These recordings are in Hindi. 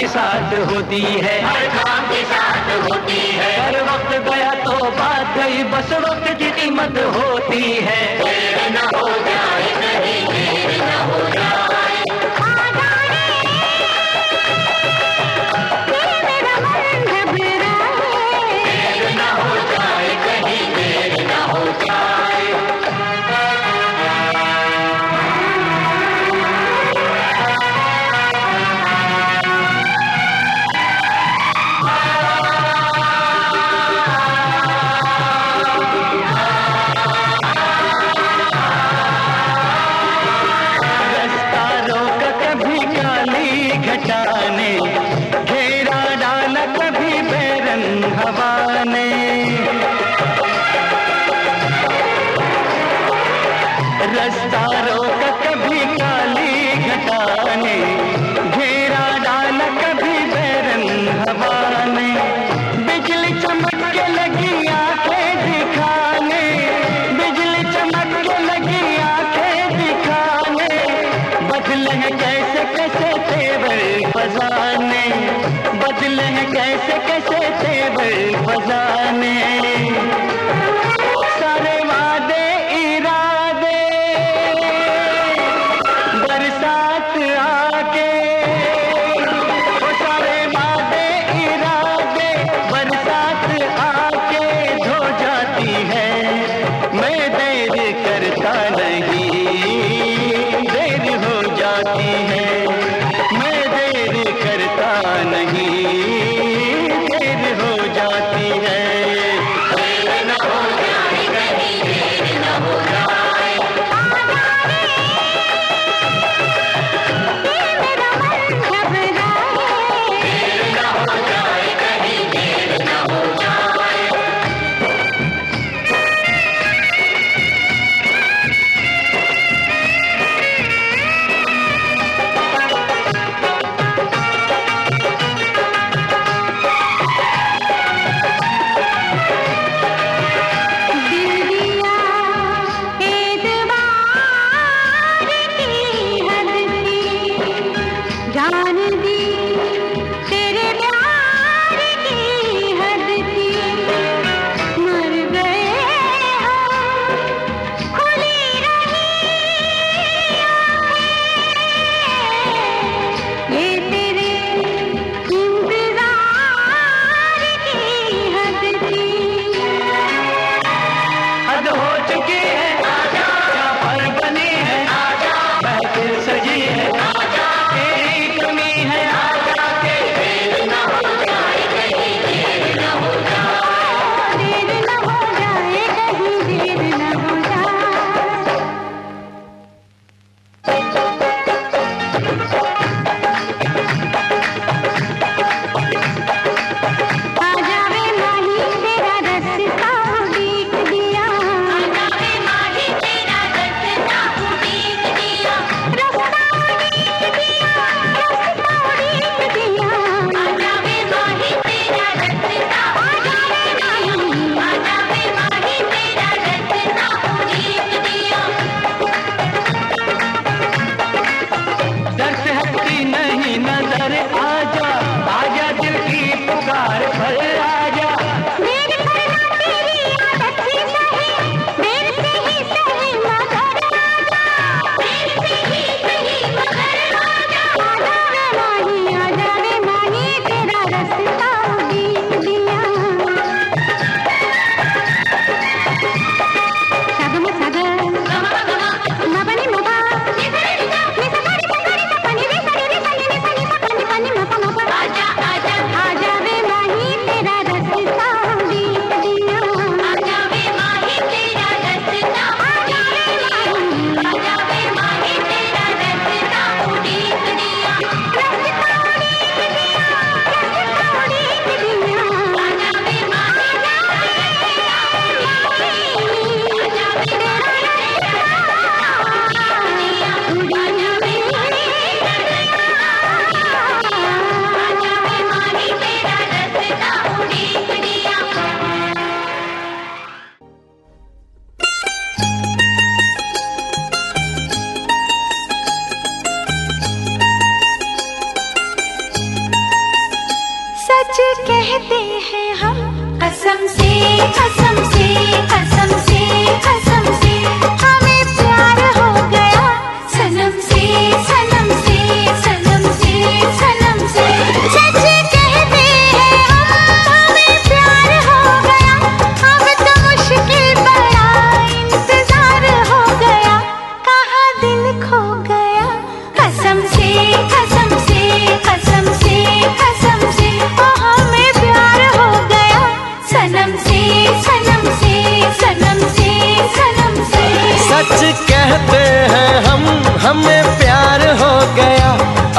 के साथ होती है। हर काम के साथ होती है। हर वक्त गया तो बात गई बस वक्त की कीमत होती है। देर न हो जाए नहीं देर न हो जाए।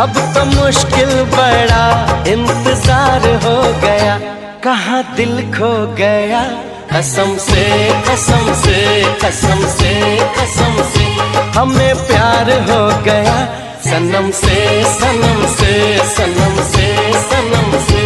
अब तो मुश्किल बड़ा इंतज़ार हो गया। कहाँ दिल खो गया? कसम से कसम से कसम से कसम से। हमें प्यार हो गया। सनम से सनम से सनम से सनम से।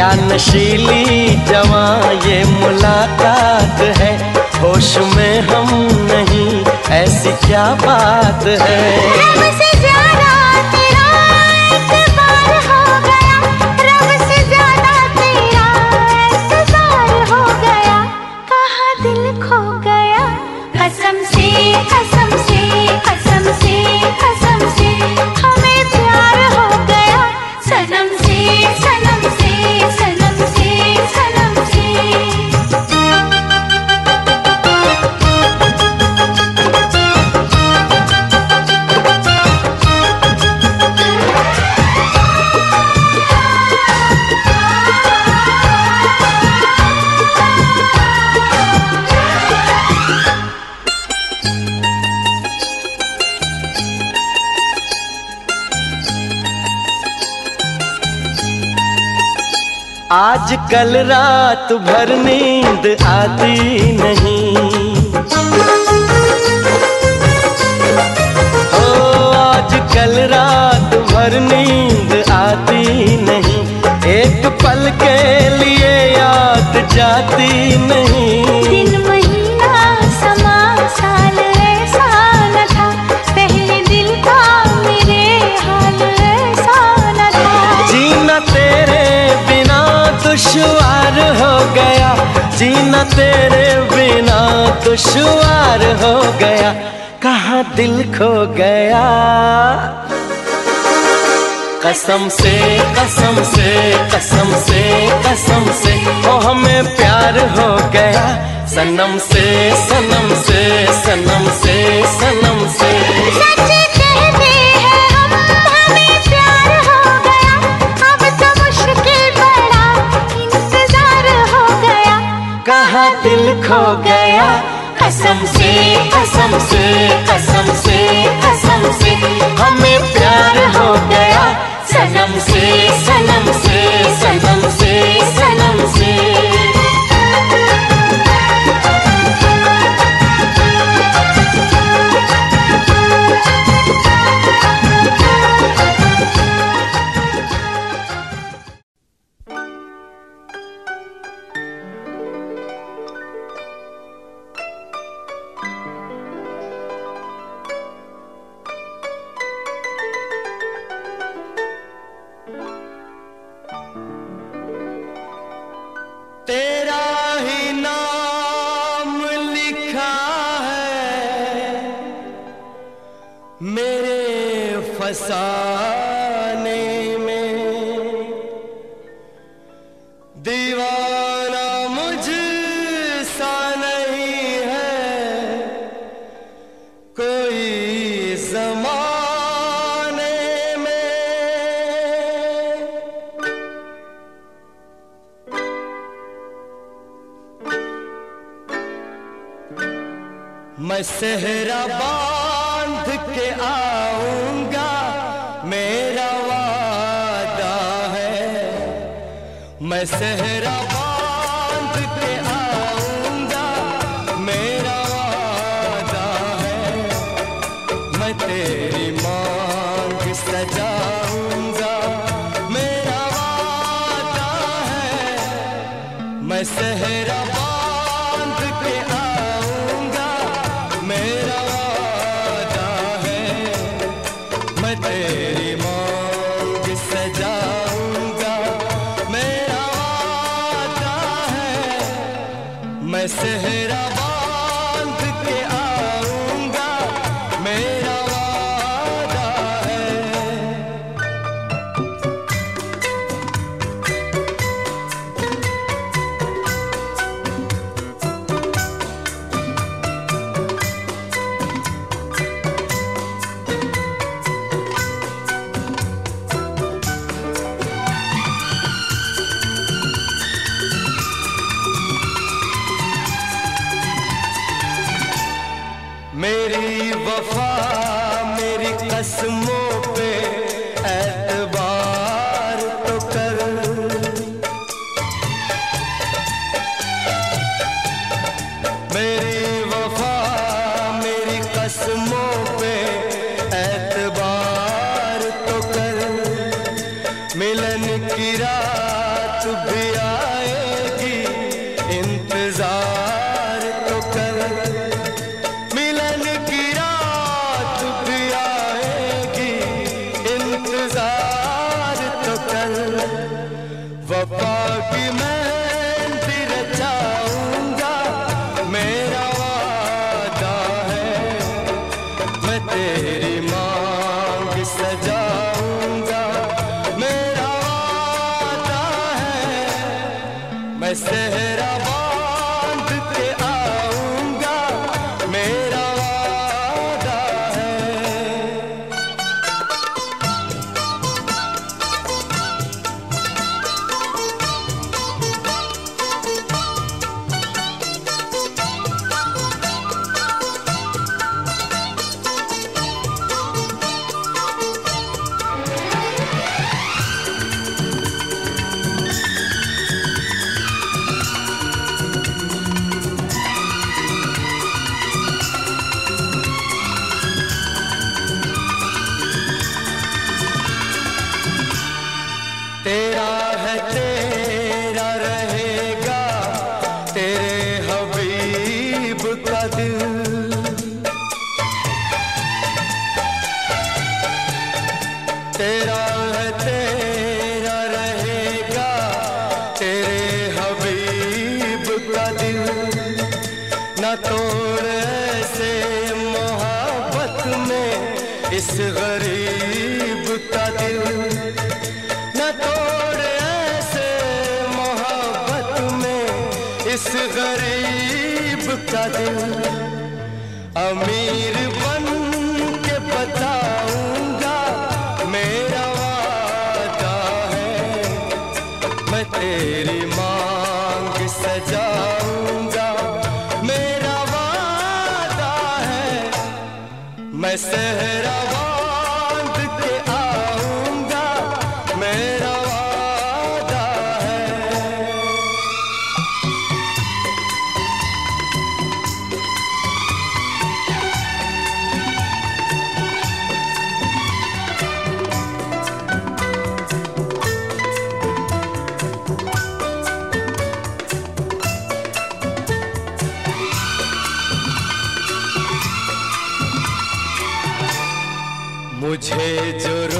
क्या नशीली जवा ये मुलाकात है। होश में हम नहीं ऐसी क्या बात है? आज कल रात भर नींद आती नहीं। ओ आज कल रात भर नींद आती नहीं। एक पल के लिए याद जाती नहीं। तेरे बिना दुश्वार हो गया। कहाँ दिल खो गया? कसम से कसम से कसम से कसम से। ओ हमें प्यार हो गया। सनम से सनम से सनम से सनम से। सच कहते कहाँ दिल खो गया। कसम से कसम से कसम से कसम से। हमें प्यार हो गया। सनम से सनम से सनम से। फसाने में। दीवाना मुझ सा नहीं है। कोई जमाने में। मैं सहरा मैं सहरा बाँध के आऊँगा। मेरा वादा है मैं तेरी मांग सजाऊँगा मेरी वफा मेरी कसमों तेरे हबीब का दिल न तोड़ ऐसे मोहब्बत में इस गरीब का दिल न तोड़ ऐसे मोहब्बत में इस गरीब का दिल मुझे जो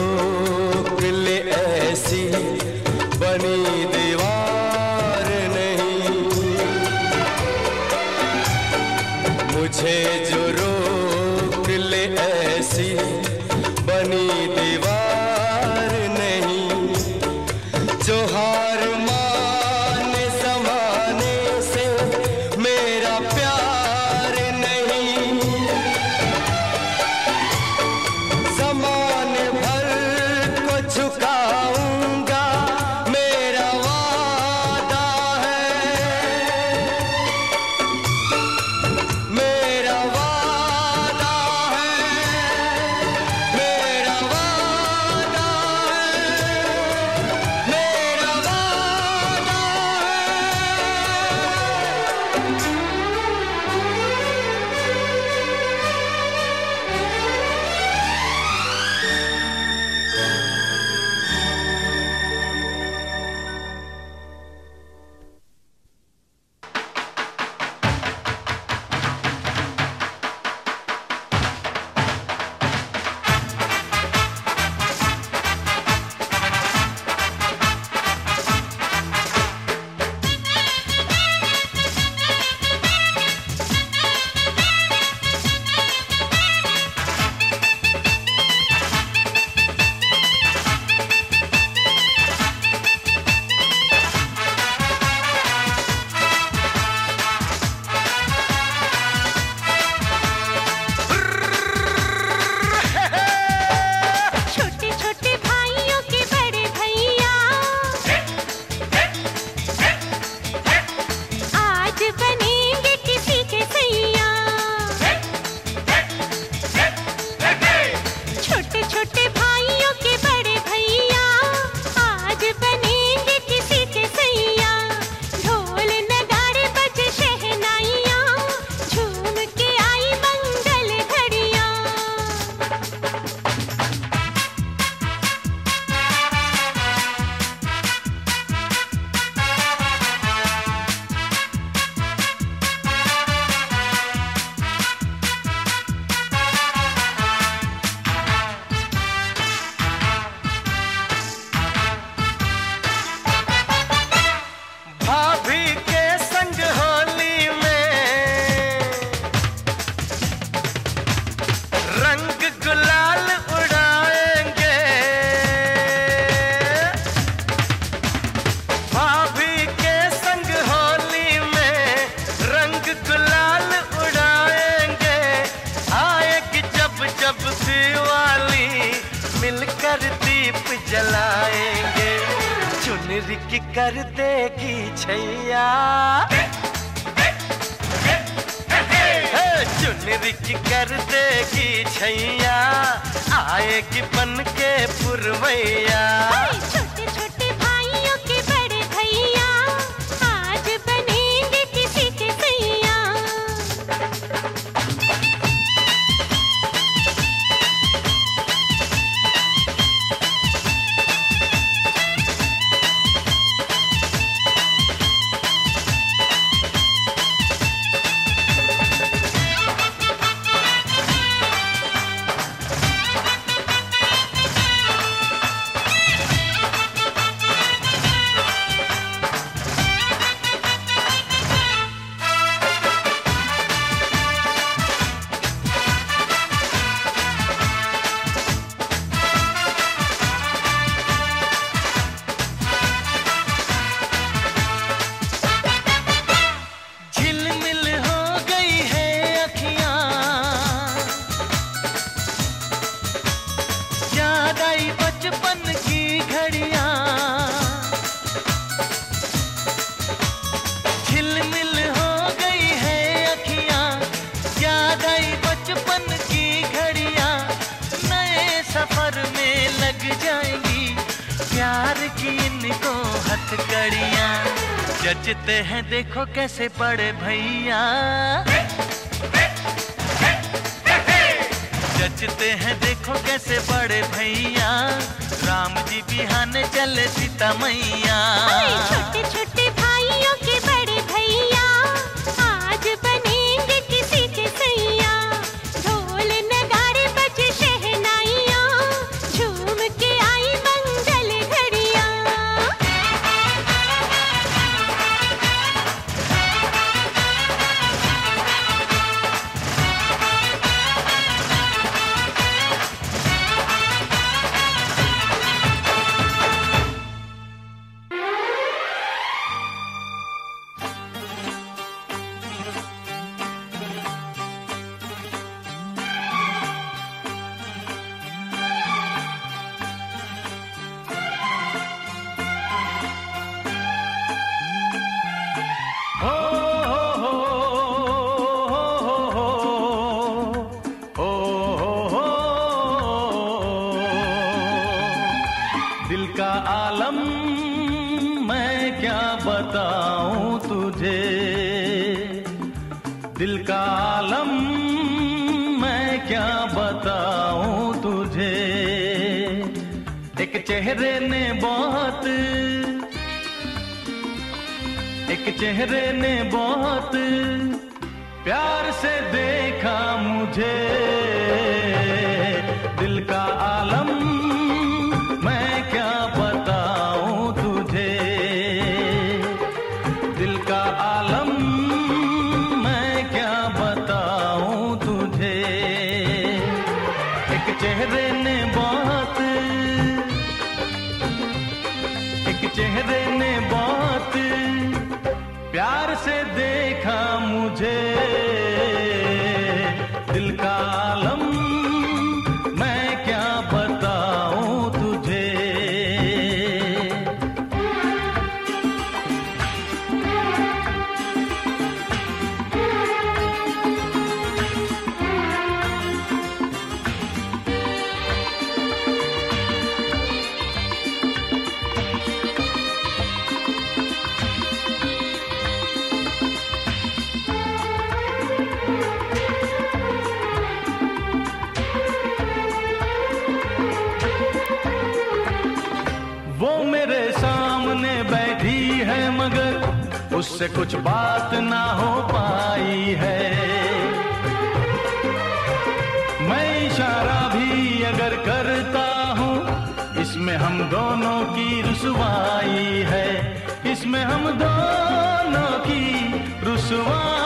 की हथकड़ियाँ जचते हैं देखो कैसे बड़े भैया। जचते हैं देखो कैसे बड़े भैया। राम जी बिहाने चले सीता मैया। छोटे छोटे चेहरे ने बहुत एक चेहरे ने बहुत प्यार से देखा मुझे। दिल का आलम मैं क्या बताऊँ तुझे? दिल का आलम मैं क्या बताऊँ तुझे? एक चेहरे उससे कुछ बात ना हो पाई है। मैं इशारा भी अगर करता हूँ, इसमें हम दोनों की रुसवाई है। इसमें हम दोनों की रुसवाई